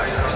Bye.